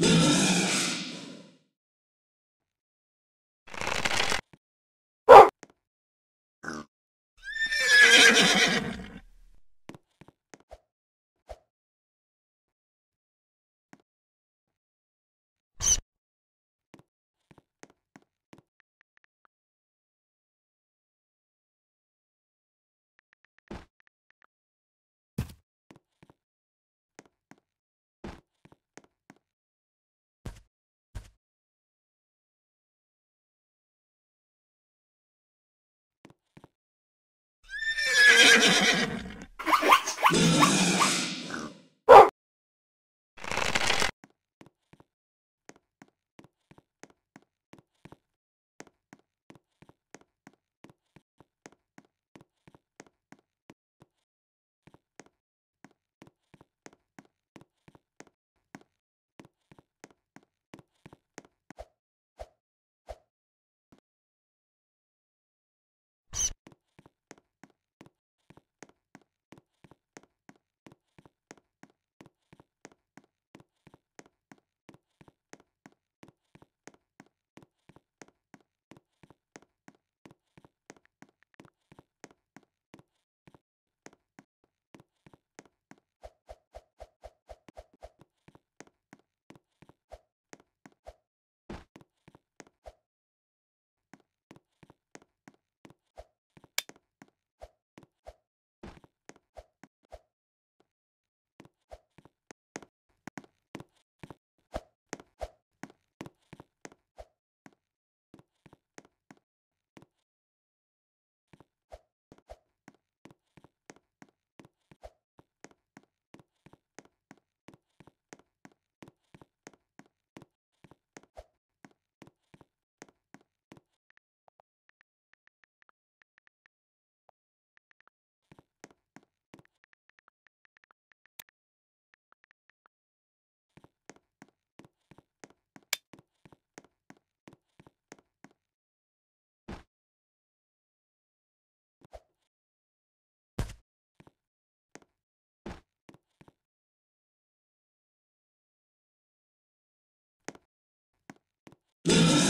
Yeah. you